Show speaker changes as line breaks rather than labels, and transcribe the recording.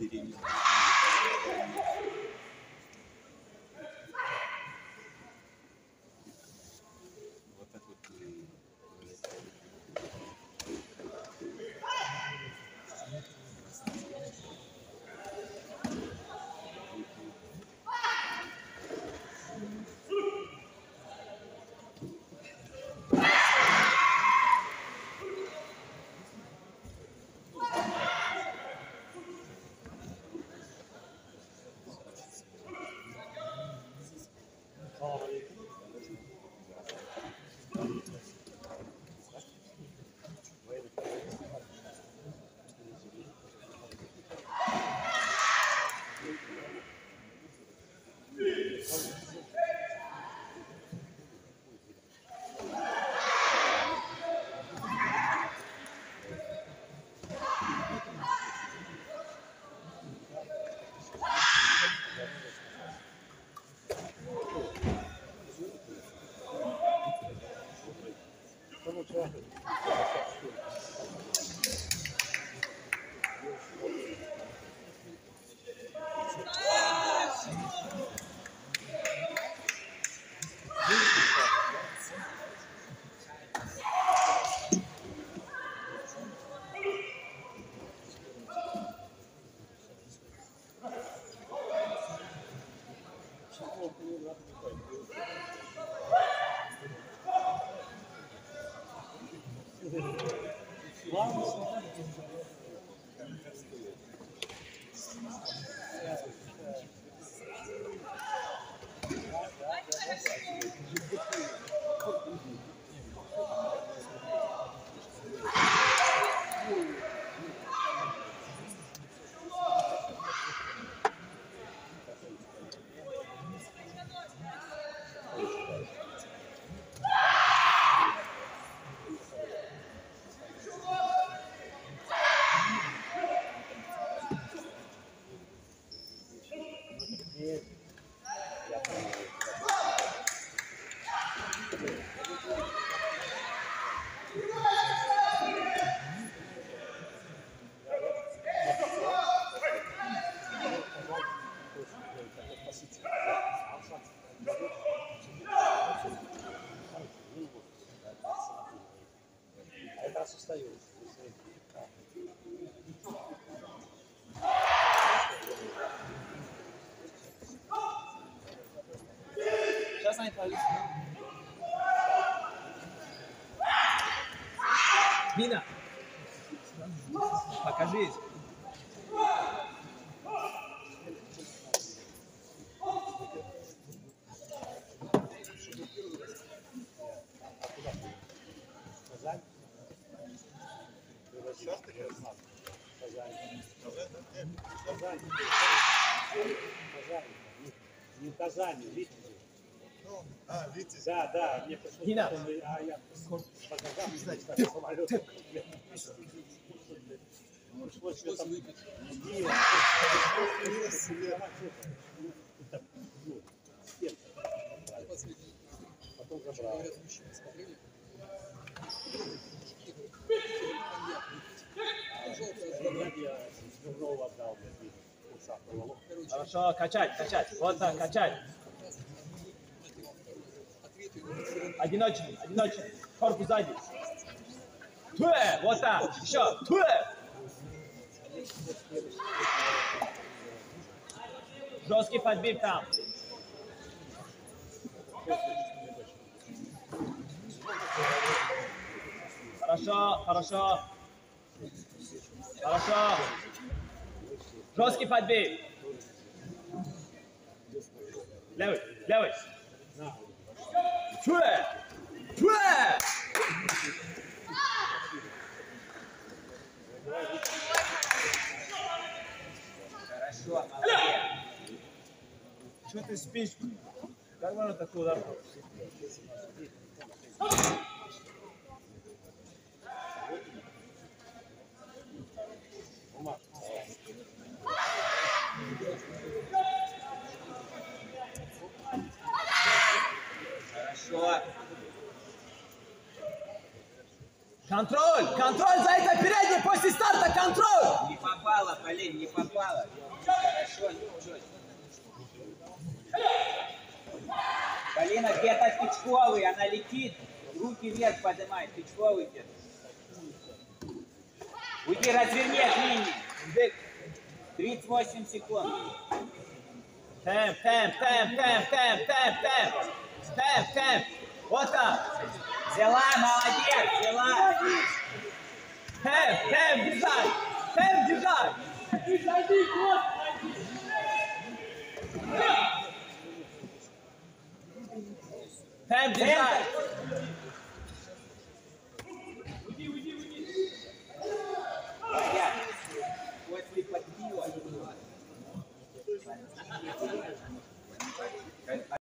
Вот Vamos. saiu. Já
sai para isso. Vina. Pra cá, juiz.
Thank Не Казани, видите?
Ну, а, видите,
Да, да, мне пришлось,
Дина.
потом, а я по Казани, кстати, самолетом. Пришлось мне там Дима, пришлось тренировать это, ну, это, ну, стенку. Потом забрал. Я Смирнова отдал, мне Усатого.
Хорошо, качать, качать. Вот так, качать. Одиночный, одиночный. Корпус сзади. Туэ, вот так. Еще. Туэ. Жесткий подбив там. Хорошо, хорошо. Хорошо. Жесткий подбив. Левый, левый. Туэ. Туэ. Хорошо, молодец. Что ты спишь? Как можно такой удар? Хорошо. Контроль! Контроль за это передний после старта! Контроль! Не попал
попала, Полин, не попала. Хорошо, ничего. Полина где-то Печковый, она летит, руки вверх поднимает, Печковый где-то. Уйди, разверни от линии. Бег. 38 секунд.
Темп, темп, темп, темп, темп, темп. Темп, темп. Вот так.
Взяла, молодец, взяла.
Темп, темп, держать. Темп, держать. Темп, держать.